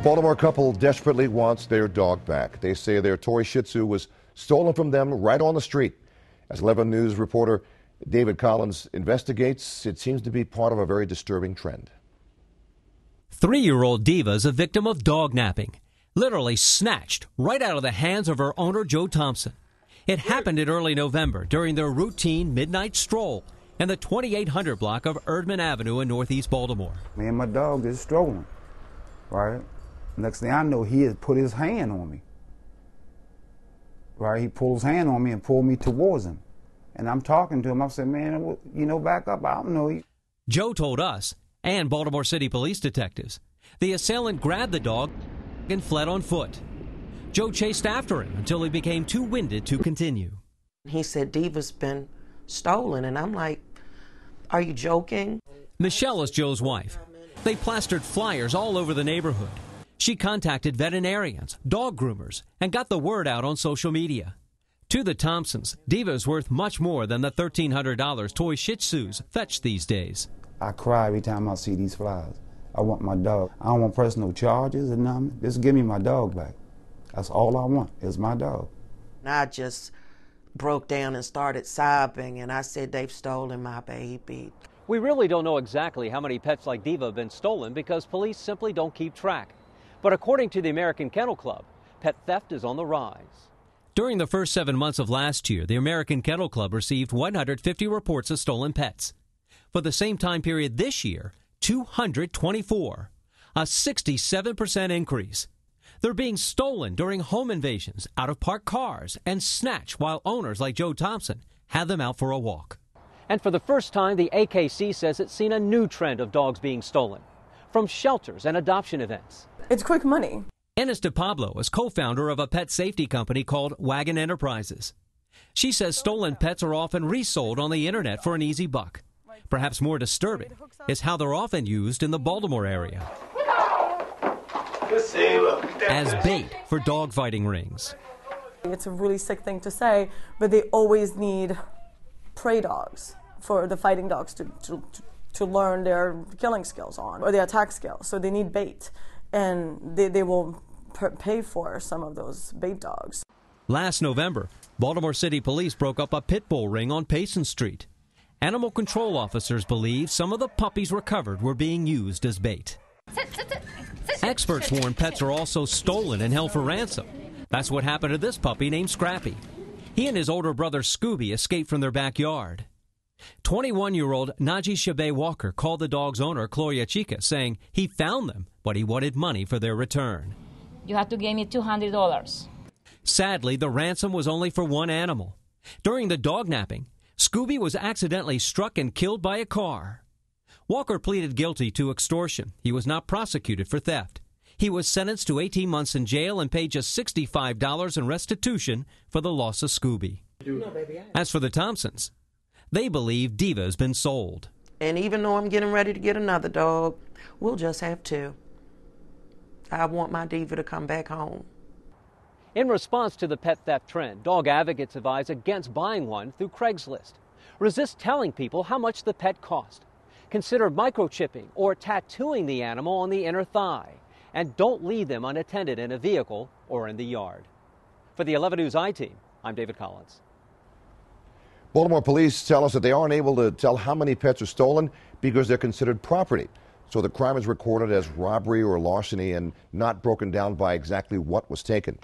A Baltimore couple desperately wants their dog back. They say their toy Shih Tzu was stolen from them right on the street. As 11 News reporter David Collins investigates, it seems to be part of a very disturbing trend. Three year old Diva is a victim of dog napping, literally snatched right out of the hands of her owner, Joe Thompson. It happened in early November during their routine midnight stroll in the 2800 block of Erdman Avenue in Northeast Baltimore. Me and my dog is strolling, right? Next thing I know, he has put his hand on me. Right? He pulled his hand on me and pulled me towards him. And I'm talking to him. I said, man, you know, back up. I don't know. You. Joe told us and Baltimore City police detectives the assailant grabbed the dog and fled on foot. Joe chased after him until he became too winded to continue. He said, Diva's been stolen. And I'm like, are you joking? Michelle is Joe's wife. They plastered flyers all over the neighborhood. She contacted veterinarians, dog groomers, and got the word out on social media. To the Thompsons, Diva is worth much more than the $1,300 toy Shih Tzus fetch these days. I cry every time I see these flyers. I want my dog. I don't want personal charges and nothing. Just give me my dog back. That's all I want is my dog. I just broke down and started sobbing, and I said, They've stolen my baby. We really don't know exactly how many pets like Diva have been stolen because police simply don't keep track. But according to the American Kennel Club, pet theft is on the rise. During the first seven months of last year, the American Kennel Club received 150 reports of stolen pets. For the same time period this year, 224, a 67% increase. They're being stolen during home invasions, out of parked cars, and snatched while owners like Joe Thompson have them out for a walk. And for the first time, the AKC says it's seen a new trend of dogs being stolen from shelters and adoption events. It's quick money. Ennis DePablo is co founder of a pet safety company called Wagon Enterprises. She says stolen pets are often resold on the internet for an easy buck. Perhaps more disturbing is how they're often used in the Baltimore area as bait for dogfighting rings. It's a really sick thing to say, but they always need prey dogs for the fighting dogs to, to, to learn their killing skills on or their attack skills. So they need bait, and they, they will pay for some of those bait dogs. Last November, Baltimore City Police broke up a pit bull ring on Payson Street. Animal control officers believe some of the puppies recovered were being used as bait. Experts warn pets are also stolen and held for ransom. That's what happened to this puppy named Scrappy. He and his older brother Scooby escaped from their backyard. 21 year old Najee Shabe Walker called the dog's owner, Gloria Chica, saying he found them, but he wanted money for their return. You have to give me $200. Sadly, the ransom was only for one animal. During the dog napping, Scooby was accidentally struck and killed by a car. Walker pleaded guilty to extortion. He was not prosecuted for theft. He was sentenced to 18 months in jail and paid just $65 in restitution for the loss of Scooby. As for the Thompsons, they believe Diva has been sold. And even though I'm getting ready to get another dog, we'll just have two. I want my Diva to come back home. In response to the pet theft trend, dog advocates advise against buying one through Craigslist. Resist telling people how much the pet cost. Consider microchipping or tattooing the animal on the inner thigh. And don't leave them unattended in a vehicle or in the yard. For the 11 News I team, I'm David Collins. Baltimore police tell us that they aren't able to tell how many pets are stolen because they're considered property. So the crime is recorded as robbery or larceny and not broken down by exactly what was taken.